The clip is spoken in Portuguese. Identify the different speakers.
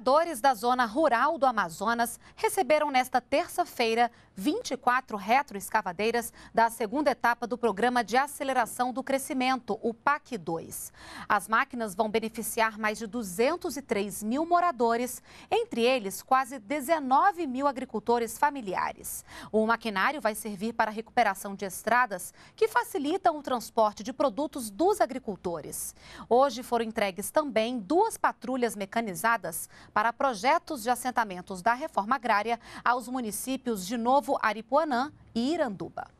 Speaker 1: Moradores da zona rural do Amazonas receberam nesta terça-feira 24 retroescavadeiras da segunda etapa do Programa de Aceleração do Crescimento, o PAC 2. As máquinas vão beneficiar mais de 203 mil moradores, entre eles quase 19 mil agricultores familiares. O maquinário vai servir para a recuperação de estradas que facilitam o transporte de produtos dos agricultores. Hoje foram entregues também duas patrulhas mecanizadas para projetos de assentamentos da reforma agrária aos municípios de Novo Aripuanã e Iranduba.